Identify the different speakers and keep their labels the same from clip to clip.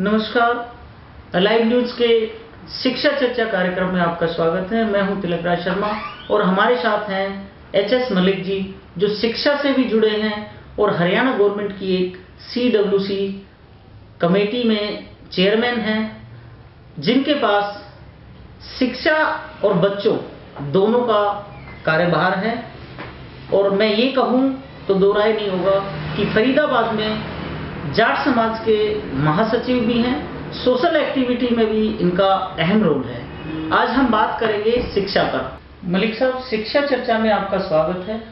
Speaker 1: नमस्कार। Live news के शिक्षा चर्चा कार्यक्रम में आपका स्वागत है। मैं हूँ तिलक राज शर्मा और हमारे साथ हैं एच एस मलिक जी, जो शिक्षा से भी जुड़े हैं और हरियाणा गवर्नमेंट की एक सी डब्ल्यू सी कमेटी में चेयरमैन हैं, जिनके पास शिक्षा और बच्चों दोनों का कार्यभार है। और मैं ये कहूँ तो दो राय नहीं होगा कि फरीदाबाद में जाट समाज के महासचिव भी हैं सोशल एक्टिविटी में भी इनका अहम रोल है। आज हम बात करेंगे शिक्षा पर। मलिक साहब, शिक्षा चर्चा में आपका स्वागत है।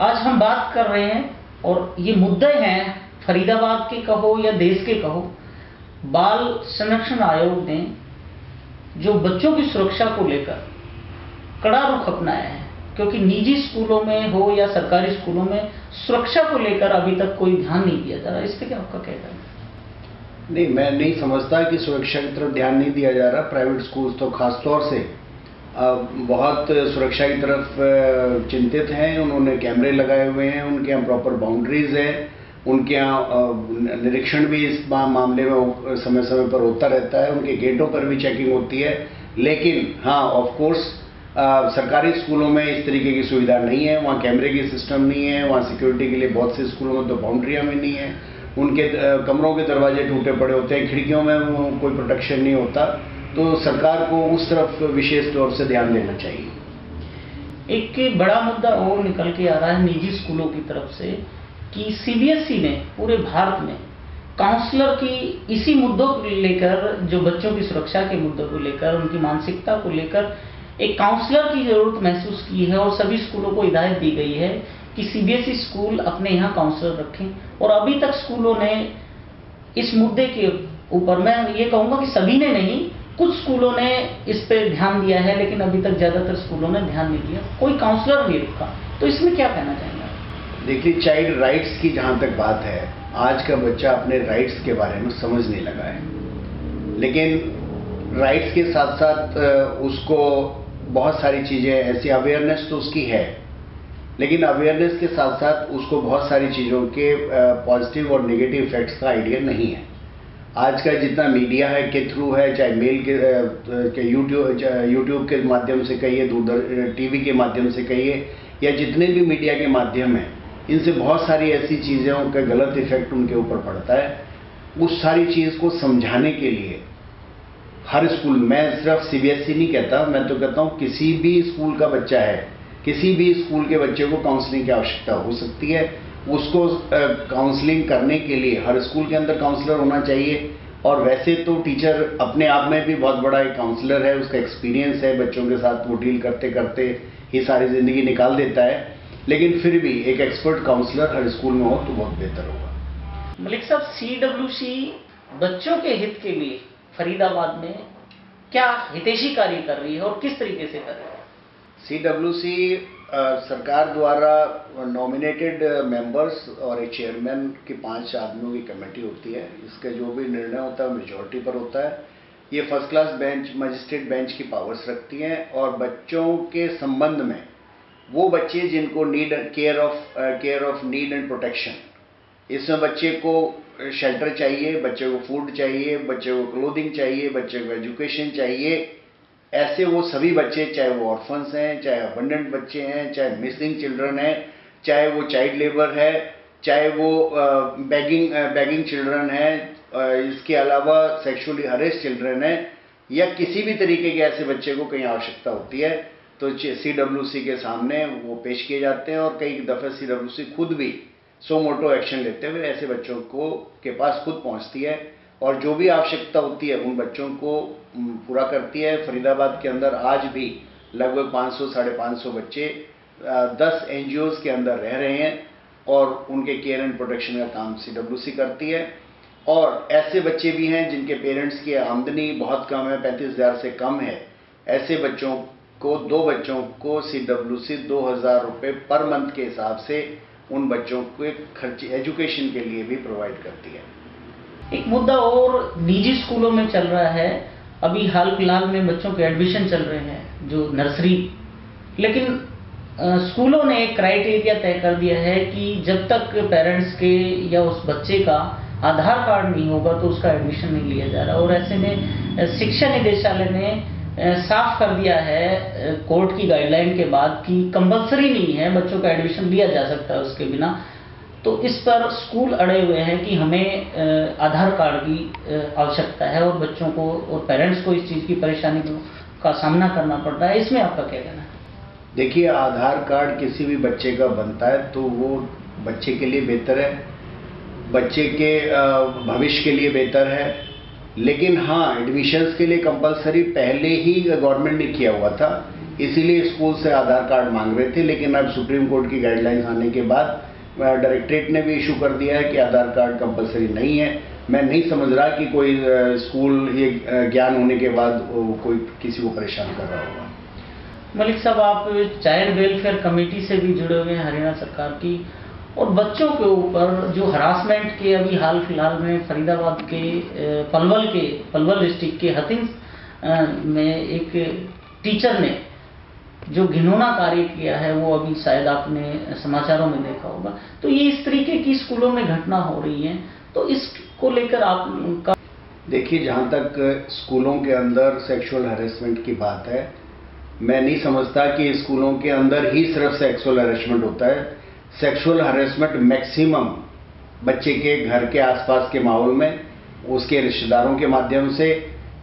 Speaker 1: आज हम बात कर रहे हैं, और ये मुद्दे हैं, फरीदाबाद के कहो या देश के कहो, बाल संरक्षण आयोग ने जो बच्चों की सुरक्षा को लेकर कड़ा रुख अपनाया है। क्योंकि निजी स्कूलों में हो या सरकारी स्कूलों में सुरक्षा को लेकर अभी तक कोई ध्यान नहीं दिया जा रहा। इस पर क्या आपका कहना है?
Speaker 2: नहीं, मैं नहीं समझता कि सुरक्षा की तरफ़ ध्यान नहीं दिया जा रहा। प्राइवेट स्कूल तो खासतौर से बहुत सुरक्षा की तरफ़ चिंतित हैं। उन्होंने कैमरे लगाए हुए हैं, उनके यहाँ प्रॉपर बाउंड्रीज है। उनके यहाँ निरीक्षण भी इस मामले में समय समय पर होता रहता है। उनके गेटों पर भी चेकिंग होती है। लेकिन हाँ ऑफ़ कोर्स सरकारी स्कूलों में इस तरीके की सुविधा नहीं है, वहाँ कैमरे की सिस्टम नहीं है, वहाँ सिक्योरिटी के लिए बहुत से स्कूलों में तो बाउंड्रियाँ भी नहीं है। उनके कमरों के दरवाजे टूटे पड़े होते हैं, खिड़कियों में कोई प्रोटेक्शन नहीं होता। तो सरकार को उस तरफ़ विशेष तौर से ध्यान देना चाहिए।
Speaker 1: एक बड़ा मुद्दा और निकल के आ रहा है निजी स्कूलों की तरफ़ से कि सीबीएसई ने पूरे भारत में काउंसलर की इसी मुद्दों को लेकर, जो बच्चों की सुरक्षा के मुद्दों को लेकर, उनकी मानसिकता को लेकर एक काउंसलर की ज़रूरत महसूस की है और सभी स्कूलों को हिदायत दी गई है कि सीबीएसई स्कूल अपने यहाँ काउंसलर रखें। और अभी तक स्कूलों ने इस मुद्दे के ऊपर, मैं ये कहूँगा कि सभी ने नहीं, कुछ स्कूलों ने इस पर ध्यान दिया है, लेकिन अभी तक ज़्यादातर स्कूलों ने ध्यान नहीं दिया। कोई काउंसलर नहीं रखा तो इसमें क्या कहना चाहेंगे
Speaker 2: देखिए चाइल्ड राइट्स की जहाँ तक बात है, आज का बच्चा अपने राइट्स के बारे में समझने लगा है। लेकिन राइट्स के साथ साथ उसको बहुत सारी चीज़ें ऐसी अवेयरनेस तो उसकी है। लेकिन अवेयरनेस के साथ साथ उसको बहुत सारी चीज़ों के पॉजिटिव और नेगेटिव इफेक्ट्स का आइडिया नहीं है। आज का जितना मीडिया है के थ्रू है चाहे मेल के, के यूट्यूब यूट्यूब के माध्यम से कहिए दूरदर्शन टीवी के माध्यम से कहिए या जितने भी मीडिया के माध्यम हैं इनसे बहुत सारी ऐसी चीज़ों का गलत इफ़ेक्ट उनके ऊपर पड़ता है। उस सारी चीज़ को समझाने के लिए हर स्कूल, मैं सिर्फ़ सीबीएसई नहीं कहता, मैं तो कहता हूँ किसी भी स्कूल का बच्चा है, किसी भी स्कूल के बच्चे को काउंसलिंग की आवश्यकता हो सकती है। उसको काउंसलिंग करने के लिए हर स्कूल के अंदर काउंसलर होना चाहिए। और वैसे तो टीचर अपने आप में भी बहुत बड़ा एक काउंसलर है, उसका एक्सपीरियंस है, बच्चों के साथ वो डील करते करते ही सारी ज़िंदगी निकाल देता है। लेकिन फिर भी एक एक्सपर्ट काउंसलर हर स्कूल में हो तो बहुत बेहतर होगा।
Speaker 1: मलिक साहब सीडब्ल्यूसी बच्चों के हित के लिए फरीदाबाद में क्या हितेशी कार्य कर रही है और किस तरीके से कर रही है?
Speaker 2: सी डब्ल्यू सी सरकार द्वारा नॉमिनेटेड मेंबर्स और एक चेयरमैन की पाँच आदमियों की कमेटी होती है। इसका जो भी निर्णय होता है मेजोरिटी पर होता है। ये first class bench magistrate bench की पावर्स रखती हैं और बच्चों के संबंध में वो बच्चे जिनको need care of care of need and protection इसमें बच्चे को शेल्टर चाहिए, बच्चे को फ़ूड चाहिए, बच्चे को क्लोथिंग चाहिए, बच्चे को एजुकेशन चाहिए। ऐसे वो सभी बच्चे, चाहे वो ऑर्फन्स हैं, चाहे अबंडेंट बच्चे हैं, चाहे मिसिंग चिल्ड्रन हैं, चाहे वो चाइल्ड लेबर है, चाहे वो बैगिंग बैगिंग चिल्ड्रन है इसके अलावा सेक्सुअली हरेस चिल्ड्रन है, या किसी भी तरीके के ऐसे बच्चे को कहीं आवश्यकता होती है तो सी डब्ल्यू सी के सामने वो पेश किए जाते हैं और कई दफ़े सी खुद भी सो मोटो एक्शन लेते हुए ऐसे बच्चों को के पास खुद पहुँचती है और जो भी आवश्यकता होती है, उन बच्चों को पूरा करती है। फरीदाबाद के अंदर आज भी लगभग 500 साढ़े पाँच बच्चे दस एन के अंदर रह रहे हैं और उनके केयर एंड प्रोटेक्शन का काम सीडब्ल्यूसी करती है। और ऐसे बच्चे भी हैं जिनके पेरेंट्स की आमदनी बहुत कम है, पैंतीस हज़ार से कम है। ऐसे बच्चों को, दो बच्चों को सी डब्ल्यू सी दो हज़ार रुपये पर मंथ के हिसाब से उन बच्चों को एक खर्च एजुकेशन के लिए भी प्रोवाइड करती है।
Speaker 1: एक मुद्दा और निजी स्कूलों में चल रहा है। अभी हाल फ़िलहाल में बच्चों के एडमिशन चल रहे हैं, जो नर्सरी लेकिन स्कूलों ने एक क्राइटेरिया तय कर दिया है कि जब तक पेरेंट्स के या उस बच्चे का आधार कार्ड नहीं होगा तो उसका एडमिशन नहीं लिया जा रहा। और ऐसे में शिक्षा निदेशालय ने साफ़ कर दिया है कोर्ट की गाइडलाइन के बाद कि कंपलसरी नहीं है, बच्चों का एडमिशन लिया जा सकता है उसके बिना। तो इस पर स्कूल अड़े हुए हैं कि हमें आधार कार्ड की आवश्यकता है और बच्चों को और पेरेंट्स को इस चीज़ की परेशानी का सामना करना पड़ रहा है। इसमें आपका क्या कहना है?
Speaker 2: देखिए, आधार कार्ड किसी भी बच्चे का बनता है तो वो बच्चे के लिए बेहतर है। बच्चे के भविष्य के लिए बेहतर है। लेकिन हाँ एडमिशन्स के लिए कंपलसरी पहले ही गवर्नमेंट ने किया हुआ था। इसीलिए स्कूल से आधार कार्ड मांग रहे थे, लेकिन अब सुप्रीम कोर्ट की गाइडलाइंस आने के बाद डायरेक्टरेट ने भी इशू कर दिया है कि आधार कार्ड कंपलसरी नहीं है। मैं नहीं समझ रहा कि कोई स्कूल ये ज्ञान होने के बाद कोई किसी को परेशान कर रहा होगा।
Speaker 1: मलिक साहब, आप चाइल्ड वेलफेयर कमेटी से भी जुड़े हुए हैं, हरियाणा सरकार की। और बच्चों के ऊपर जो हरासमेंट के अभी हाल फ़िलहाल में फरीदाबाद के पलवल के पलवल डिस्ट्रिक्ट के हथिंस अ, में एक टीचर ने जो घिनौना कार्य किया है वो अभी शायद आपने समाचारों में देखा होगा। तो ये इस तरीके की स्कूलों में घटना हो रही है। तो इसको लेकर आपका
Speaker 2: देखिए जहाँ तक स्कूलों के अंदर सेक्सुअल हरेसमेंट की बात है मैं नहीं समझता कि स्कूलों के अंदर ही सिर्फ़ सेक्सुअल हरेसमेंट होता है। सेक्सुअल हरेसमेंट मैक्सिमम बच्चे के घर के आसपास के माहौल में, उसके रिश्तेदारों के माध्यम से,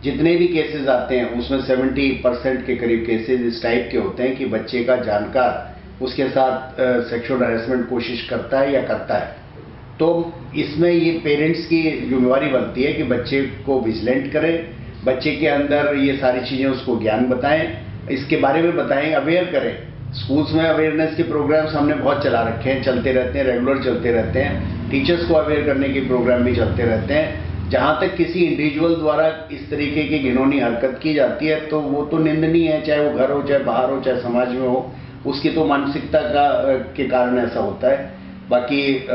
Speaker 2: जितने भी केसेस आते हैं, उसमें 70 परसेंट के करीब केसेस इस टाइप के होते हैं कि बच्चे का जानकार उसके साथ सेक्सुअल हरेसमेंट कोशिश करता है या करता है। तो इसमें ये पेरेंट्स की जिम्मेवारी बनती है कि बच्चे को विजिलेंट करें, बच्चे के अंदर ये सारी चीज़ें उसको ज्ञान बताएँ, इसके बारे में बताएँ अवेयर करें। स्कूल्स में अवेयरनेस के प्रोग्राम्स हमने बहुत चला रखे हैं, चलते रहते हैं रेगुलर चलते रहते हैं। टीचर्स को अवेयर करने के प्रोग्राम भी चलते रहते हैं। जहाँ तक किसी इंडिविजुअल द्वारा इस तरीके की घिनौनी हरकत की जाती है तो वो तो निंदनीय है, चाहे वो घर हो, चाहे बाहर हो, चाहे समाज में हो। उसकी तो मानसिकता का के कारण ऐसा होता है। बाकी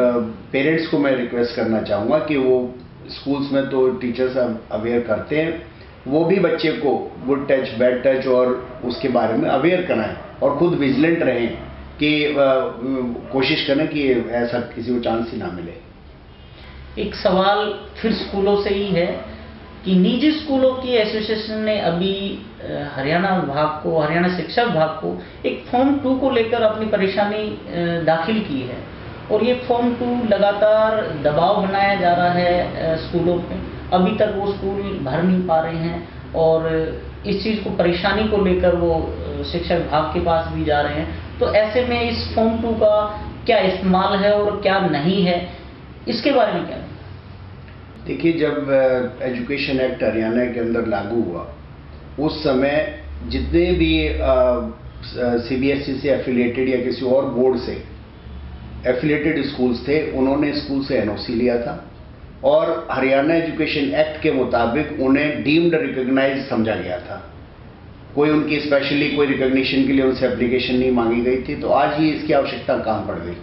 Speaker 2: पेरेंट्स को मैं रिक्वेस्ट करना चाहूँगा कि वो स्कूल्स में तो टीचर्स अवेयर करते हैं। वो भी बच्चे को गुड टच बैड टच और उसके बारे में अवेयर कराएँ। और खुद विजिलेंट रहें कि कोशिश करें कि ऐसा किसी को चांस ही ना मिले।
Speaker 1: एक सवाल फिर स्कूलों से ही है कि निजी स्कूलों की एसोसिएशन ने अभी हरियाणा विभाग को, हरियाणा शिक्षा विभाग को एक फॉर्म टू को लेकर अपनी परेशानी दाखिल की है। और ये फॉर्म टू लगातार दबाव बनाया जा रहा है स्कूलों पे अभी तक वो स्कूल भर नहीं पा रहे हैं और, इस चीज़ को, परेशानी को लेकर वो शिक्षा विभाग के पास भी जा रहे हैं। तो ऐसे में इस फॉर्म टू का क्या इस्तेमाल है और क्या नहीं है? इसके बारे में क्या?
Speaker 2: देखिए, जब एजुकेशन एक्ट हरियाणा के अंदर लागू हुआ, उस समय जितने भी सीबीएसई से एफिलिएटेड या किसी और बोर्ड से एफिलेटेड स्कूल्स थे, उन्होंने स्कूल से एनओसी लिया था और हरियाणा एजुकेशन एक्ट के मुताबिक उन्हें डीम्ड रिकॉग्नाइज समझा गया था। कोई उनकी स्पेशली कोई रिकॉग्निशन के लिए उनसे एप्लीकेशन नहीं मांगी गई थी तो आज ही इसकी आवश्यकता कहाँ पड़ गई।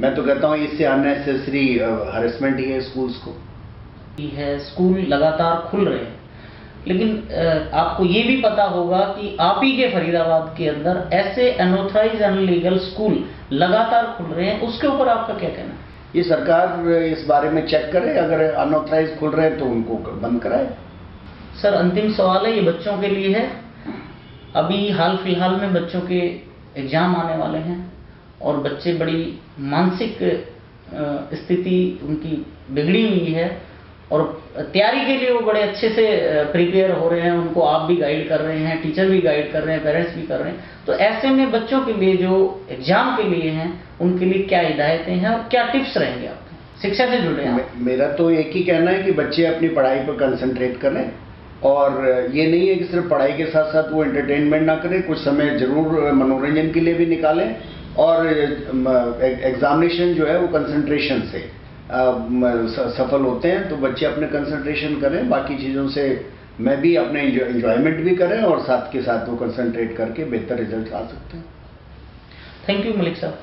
Speaker 2: मैं तो कहता हूँ इससे अननेसेसरी हरेसमेंट ही है स्कूल्स को।
Speaker 1: है स्कूल लगातार खुल रहे हैं। लेकिन आपको ये भी पता होगा कि आप ही के फरीदाबाद के अंदर ऐसे अनऑथराइज अनलीगल स्कूल लगातार खुल रहे हैं। उसके ऊपर आपका क्या कहना है?
Speaker 2: ये सरकार इस बारे में चेक करे अगर अनऑथराइज खुल रहे हैं तो उनको बंद कराए।
Speaker 1: सर अंतिम सवाल है ये बच्चों के लिए है। अभी हाल फ़िलहाल में बच्चों के एग्ज़ाम आने वाले हैं और बच्चे बड़ी मानसिक स्थिति उनकी बिगड़ी हुई है और तैयारी के लिए वो बड़े अच्छे से प्रिपेयर हो रहे हैं। उनको आप भी गाइड कर रहे हैं टीचर भी गाइड कर रहे हैं पेरेंट्स भी कर रहे हैं। तो ऐसे में बच्चों के लिए जो एग्ज़ाम के लिए हैं, उनके लिए क्या हिदायतें हैं और क्या टिप्स रहेंगे आपके? शिक्षा से जुड़े हैं
Speaker 2: मेरा तो एक ही कहना है कि बच्चे अपनी पढ़ाई पर कंसंट्रेट करें। और ये नहीं है कि सिर्फ़ पढ़ाई के साथ साथ वो एंटरटेनमेंट ना करें, कुछ समय ज़रूर मनोरंजन के लिए भी निकालें और एग्जामिनेशन जो है वो कंसंट्रेशन से सफल होते हैं तो बच्चे अपने कंसंट्रेशन करें, बाकी चीज़ों से मैं भी अपने इंजॉयमेंट भी करें और साथ के साथ वो कंसंट्रेट करके बेहतर रिज़ल्ट आ सकते हैं।
Speaker 1: थैंक यू मलिक साहब